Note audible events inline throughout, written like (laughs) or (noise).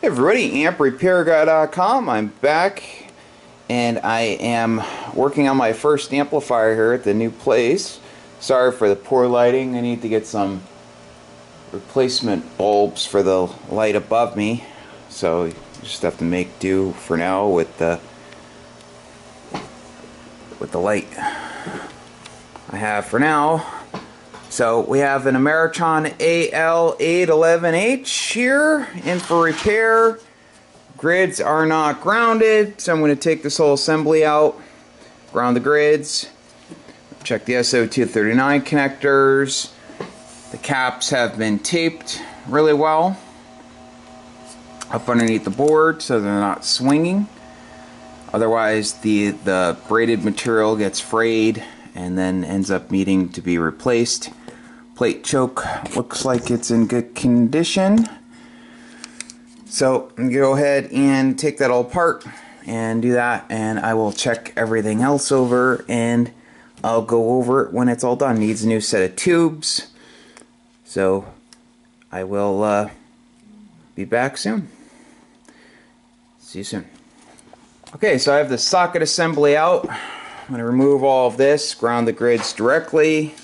Hey everybody, AmpRepairGuy.com. I'm back and I am working on my first amplifier here at the new place. Sorry for the poor lighting. I need to get some replacement bulbs for the light above me. So just have to make do for now with the with the light I have for now. So we have an Ameritron AL811H here in for repair. Grids are not grounded, so I'm going to take this whole assembly out, ground the grids, check the SO239 connectors. The caps have been taped really well up underneath the board so they're not swinging. Otherwise the, the braided material gets frayed and then ends up needing to be replaced. Plate choke looks like it's in good condition. So go ahead and take that all apart and do that and I will check everything else over and I'll go over it when it's all done. Needs a new set of tubes. So I will uh, be back soon. See you soon. Okay, so I have the socket assembly out. I'm going to remove all of this, ground the grids directly.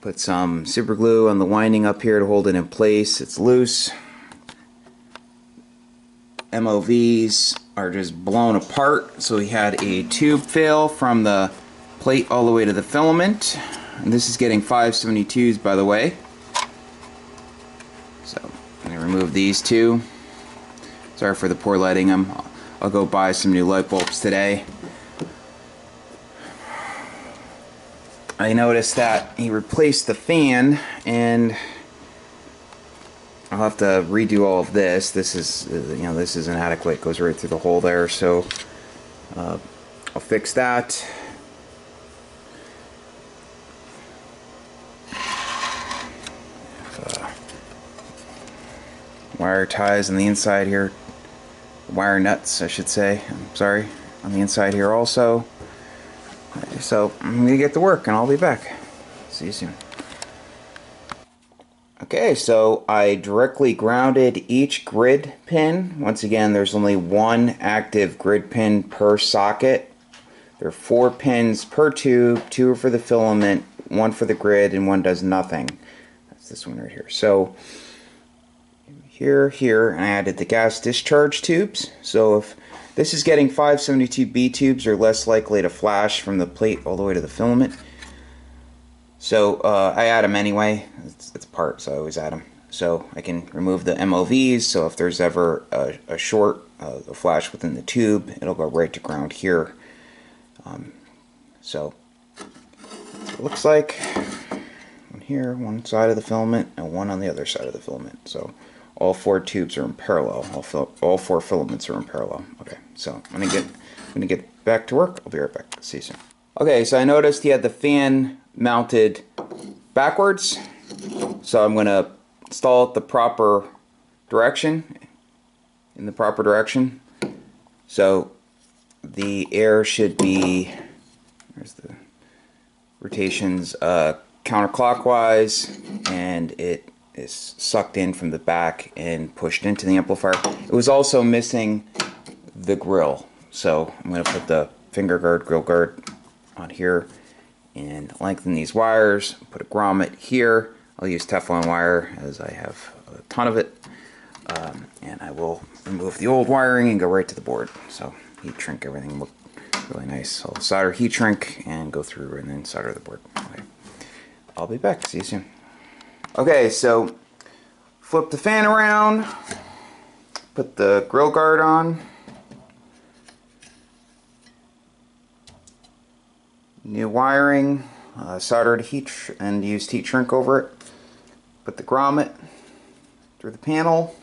Put some super glue on the winding up here to hold it in place. It's loose. MOVs are just blown apart. So we had a tube fail from the plate all the way to the filament. And this is getting 572s by the way. So I'm going to remove these two. Sorry for the poor lighting. I'm, I'll go buy some new light bulbs today. I noticed that he replaced the fan and I'll have to redo all of this. This is, uh, you know, this is inadequate. It goes right through the hole there. So uh, I'll fix that. Uh, wire ties on the inside here. Wire nuts, I should say. I'm sorry. On the inside here also. So I'm gonna get to work and I'll be back. See you soon. Okay, so I directly grounded each grid pin. Once again, there's only one active grid pin per socket. There are four pins per tube, two for the filament, one for the grid, and one does nothing. That's this one right here. So here, here, I added the gas discharge tubes. So if this is getting 572B tubes are less likely to flash from the plate all the way to the filament. So uh, I add them anyway. It's, it's part, so I always add them. So I can remove the MOVs, so if there's ever a, a short, uh, a flash within the tube, it'll go right to ground here. Um, so it looks like one here, one side of the filament, and one on the other side of the filament. So all four tubes are in parallel. All, all four filaments are in parallel. Okay, so I'm gonna get I'm gonna get back to work. I'll be right back. See you soon. Okay, so I noticed he had the fan mounted backwards, so I'm gonna install it the proper direction, in the proper direction. So the air should be there's the rotations uh, counterclockwise, and it is sucked in from the back and pushed into the amplifier. It was also missing the grill. So I'm going to put the finger guard, grill guard on here and lengthen these wires. Put a grommet here. I'll use Teflon wire as I have a ton of it. Um, and I will remove the old wiring and go right to the board. So heat shrink everything look really nice. I'll solder heat shrink and go through and then solder the board. Okay. I'll be back. See you soon. Okay, so flip the fan around, put the grill guard on, new wiring, uh, soldered heat and used heat shrink over it, put the grommet through the panel,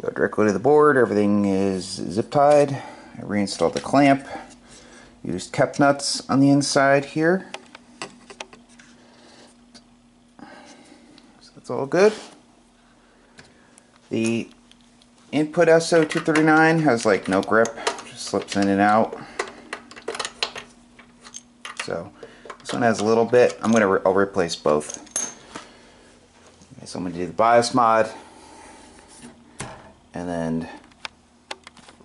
go directly to the board, everything is zip tied, I reinstalled the clamp, used Kep nuts on the inside here. It's all good. The input SO239 has like no grip, just slips in and out. So this one has a little bit. I'm gonna re I'll replace both. So I'm to do the bias mod and then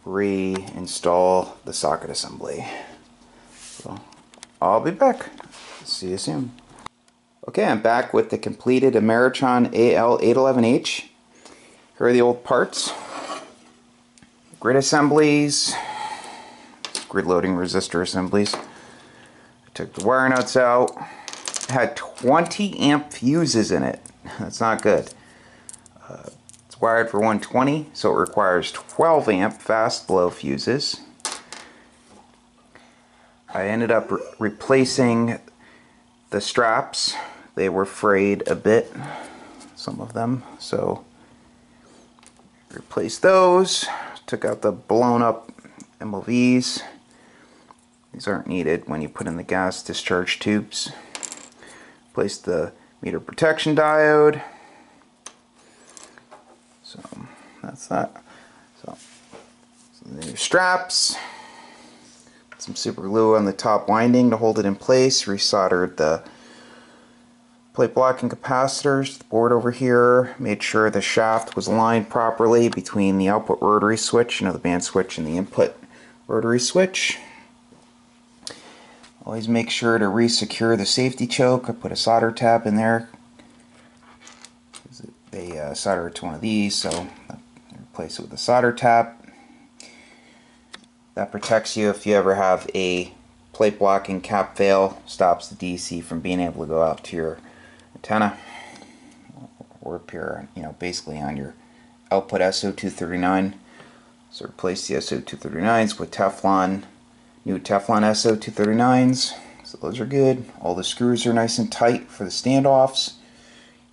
reinstall the socket assembly. So I'll be back. See you soon. Okay, I'm back with the completed Ameritron AL811H. Here are the old parts. Grid assemblies, grid loading resistor assemblies. I took the wire nuts out. It had 20 amp fuses in it. (laughs) That's not good. Uh, it's wired for 120, so it requires 12 amp fast blow fuses. I ended up re replacing the straps. They were frayed a bit, some of them, so replaced those. Took out the blown up MOVs. These aren't needed when you put in the gas discharge tubes. Placed the meter protection diode. So that's that. So, so the new straps. Some super glue on the top winding to hold it in place. Resoldered the plate blocking capacitors, the board over here, made sure the shaft was aligned properly between the output rotary switch, you know, the band switch and the input rotary switch. Always make sure to re-secure the safety choke. I put a solder tab in there. They uh, solder to one of these, so I replace it with a solder tab. That protects you if you ever have a plate blocking cap fail, stops the DC from being able to go out to your antenna or here, you know, basically on your output SO239. So replace the SO239s with Teflon, new Teflon SO239s. So those are good. All the screws are nice and tight for the standoffs.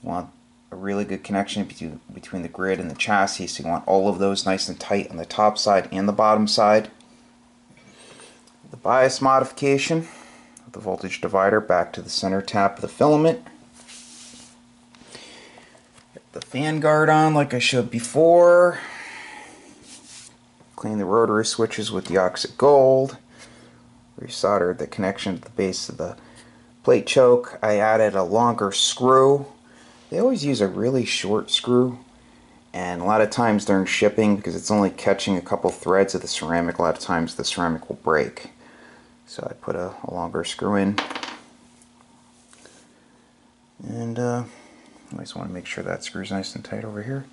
You want a really good connection between, between the grid and the chassis, so you want all of those nice and tight on the top side and the bottom side. The bias modification the voltage divider back to the center tap of the filament the fan guard on like I showed before. Clean the rotary switches with the DeoxIT Gold. Resoldered the connection to the base of the plate choke. I added a longer screw. They always use a really short screw and a lot of times during shipping because it's only catching a couple threads of the ceramic a lot of times the ceramic will break so I put a, a longer screw in and uh, I just want to make sure that screws nice and tight over here.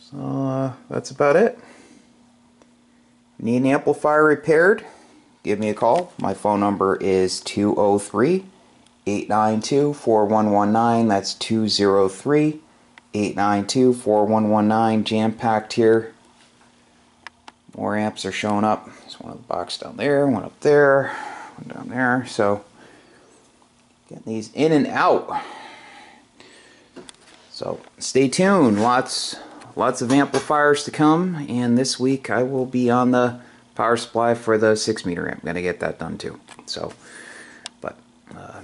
So uh, that's about it. Need an amplifier repaired? Give me a call. My phone number is 203 892 4119. That's 203 892 4119. Jam packed here. More amps are showing up. There's one in the box down there, one up there, one down there. So Getting these in and out. So stay tuned. Lots, lots of amplifiers to come. And this week I will be on the power supply for the six meter amp. I'm gonna get that done too. So, but uh,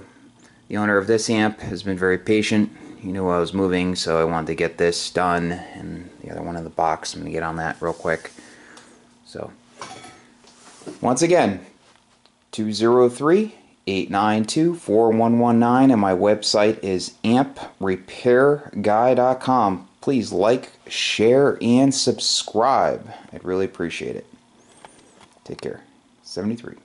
the owner of this amp has been very patient. He knew I was moving, so I wanted to get this done. And the other one in the box, I'm gonna get on that real quick. So, once again, 203 892 4119 and my website is amprepairguy.com. Please like, share, and subscribe. I'd really appreciate it. Take care. 73.